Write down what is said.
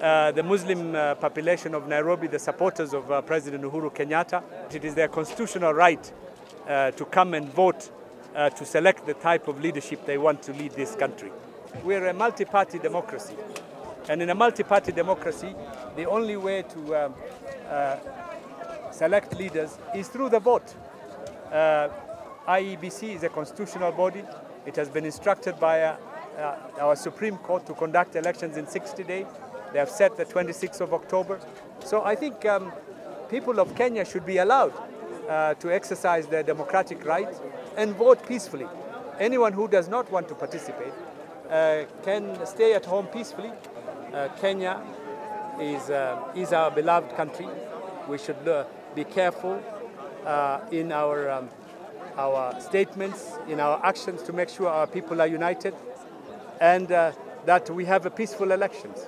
uh, the Muslim uh, population of Nairobi, the supporters of uh, President Uhuru Kenyatta. It is their constitutional right uh, to come and vote uh, to select the type of leadership they want to lead this country. We're a multi party democracy. And in a multi party democracy, the only way to um, select leaders is through the vote. IEBC is a constitutional body. It has been instructed by our Supreme Court to conduct elections in 60 days. They have set the 26th of October. So I think um, people of Kenya should be allowed uh, to exercise their democratic right and vote peacefully. Anyone who does not want to participate uh, can stay at home peacefully. Uh, Kenya is, uh, is our beloved country. We should uh, be careful uh, in our, um, our statements, in our actions to make sure our people are united and that we have a peaceful elections.